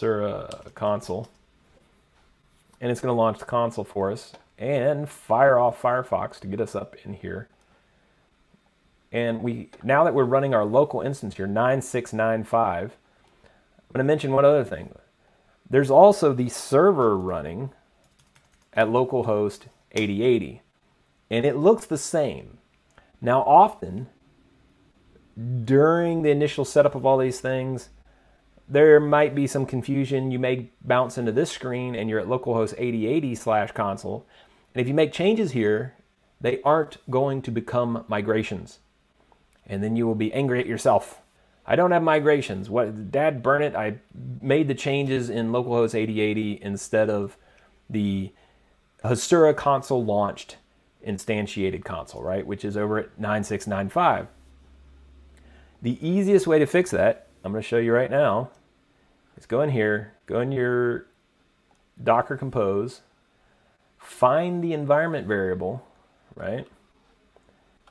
Hasura console. And it's going to launch the console for us and fire off Firefox to get us up in here. And we now that we're running our local instance here, 9695, I'm going to mention one other thing. There's also the server running at localhost 8080, and it looks the same. Now, often during the initial setup of all these things, there might be some confusion. You may bounce into this screen and you're at localhost 8080 slash console. And if you make changes here, they aren't going to become migrations. And then you will be angry at yourself. I don't have migrations. What dad burn it? I made the changes in localhost 8080 instead of the Hasura console launched instantiated console, right? Which is over at 9695. The easiest way to fix that, I'm going to show you right now, is go in here, go in your Docker Compose, find the environment variable, right?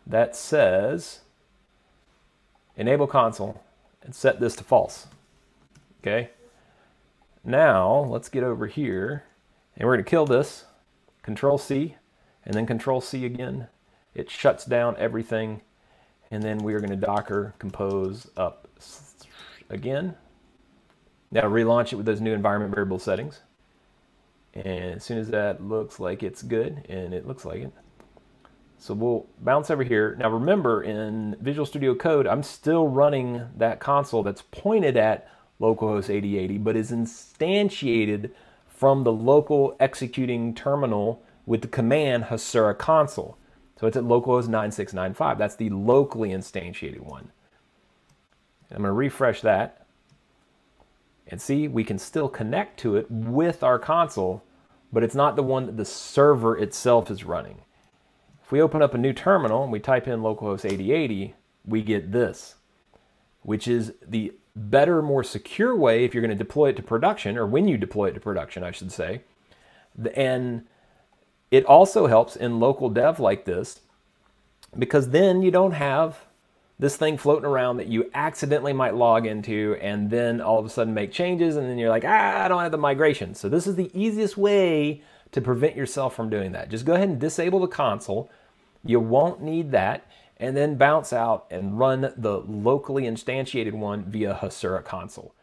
That says enable console and set this to false. Okay. Now let's get over here and we're going to kill this. Control C and then Control C again. It shuts down everything and then we are going to Docker compose up again. Now relaunch it with those new environment variable settings. And as soon as that looks like it's good, and it looks like it, so we'll bounce over here. Now remember, in Visual Studio Code, I'm still running that console that's pointed at localhost 8080, but is instantiated from the local executing terminal with the command Hasura console. So it's at localhost 9695. That's the locally instantiated one. I'm going to refresh that. And see, we can still connect to it with our console, but it's not the one that the server itself is running. If we open up a new terminal and we type in localhost 8080, we get this, which is the better, more secure way if you're going to deploy it to production, or when you deploy it to production, I should say. And it also helps in local dev like this because then you don't have this thing floating around that you accidentally might log into and then all of a sudden make changes and then you're like, ah, I don't have the migration. So this is the easiest way to prevent yourself from doing that. Just go ahead and disable the console. You won't need that and then bounce out and run the locally instantiated one via Hasura console.